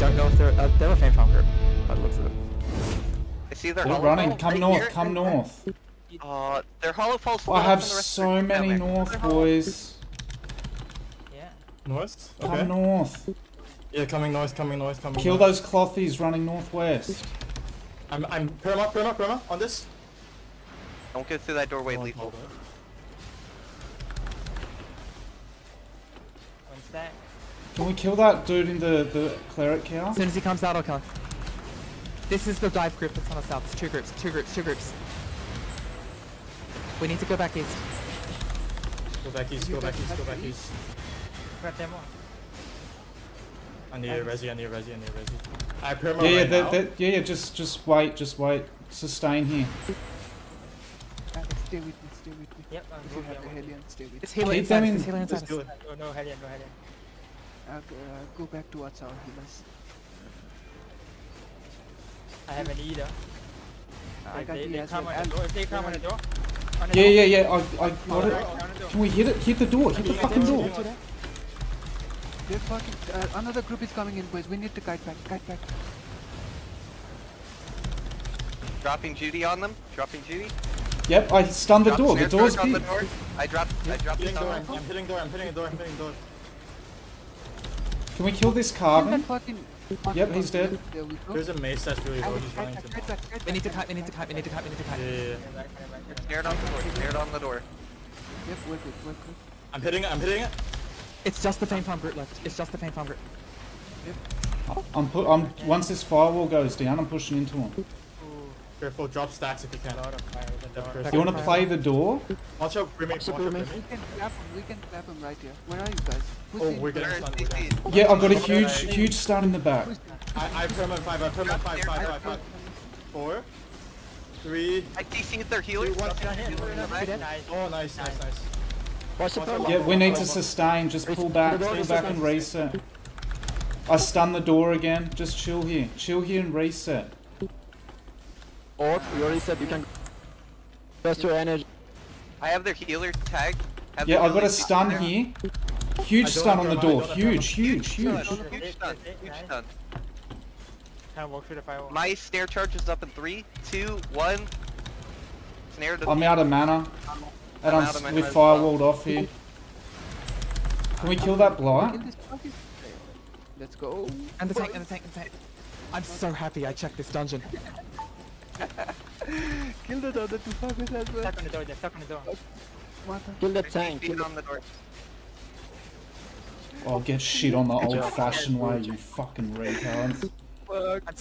don't know if they're uh, they're a Fame Farm group by the looks of it. I see their Keep hollow running. Come right north. here. Come north. Uh, their Hallowfalls. I have so many north, boys. Yeah. North? Come Okay. north. Yeah, coming north, coming north, coming north. Kill north. those clothies running northwest. I'm, I'm perma, perma, perma on this. Don't go through that doorway, Hold on, lethal. hold on. One stack. Can we kill that dude in the, the cleric cowl? As soon as he comes out, I'll kill him. This is the dive group that's on the south. It's two groups, two groups, two groups. We need to go back east. Go back east, go back east, go back east. Grab them all. I need a resi, I need a resi, I need a resi. I perma Yeah, yeah, right that, now. that, yeah, yeah. Just, just wait, just wait. Sustain here. Uh, stay with me, stay with me. Yep, I'm If you have I'm a moving. Hellion, stay with It's me. healer Keep inside us, it's healer inside Let's us. do it. Oh, no Hellion, no Hellion. Uh, uh, go back towards our healers. I have an eater. I If got they, they come well. on the door. If they come on the door. on the Yeah, door. yeah, yeah. I, I got it. door, on the door. Can we hit it? Hit the door. Hit the fucking door. They're fucking. Uh, another group is coming in, boys. We need to kite back, kite back. Dropping Judy on them. Dropping Judy. Yep, I stunned the door. The snare door's charge the door. I dropped. I dropped Hitting door, I'm, I'm hitting door, I'm hitting a door, I'm hitting a door. Can we kill this Kill carbon? Yep, he's dead. There we go. There's a mace that's really low, Kite he's running to back, me. kite back, kite We need to back. cut, we need to cut, we need to cut, we need to cut. Yeah, yeah, yeah. Snared on the door. Snared on the door. Yep, we're good, we're good. I'm hitting it, I'm hitting it. It's just the Fame Farm group left. It's just the Fame Farm group. I'm put. I'm once this firewall goes down, I'm pushing into him. Careful, drop stacks if you can. That person- You want to play the door? Watch out, Grimmy, watch out, Grimmy. We can clap him, we can clap him right here. Where are you guys? Who's Oh, we're getting stunned. we're getting DC? stunned. Yeah, I've got a huge, huge stun in the back. Who's in? I, I perma five, I perma five, five, five, five. Four, three, I DC their healers. Two, one. Healer in the back. oh nice, nice, nice. Watch the perma. Yeah, we need to sustain. Just pull back, pull back and reset. I stun the door again. Just chill here. Chill here and reset. Or you already said you can. Rest your energy. I have their healer tagged. Have Yeah, I've got a stun here. Huge stun on the door. perma, I don't have Huge, huge, huge. Huge stun. Huge stun. Kind of walk through the firewall. My snare charge is up in three, two, one. Snare to I'm out of mana. And I'm I'm out of s- mana with as firewalled off here. Can we kill that blight? Kill this fucking. Let's go. And the tank, and the tank, and the tank. I'm so happy I checked this dungeon. Kill the other two fuckers as well. Stuck on the door, they're stuck on the door. Mata. Kill the tank. Kill on the door. I'll get shit on the old fashioned way, you fucking retards. Fuck. I'm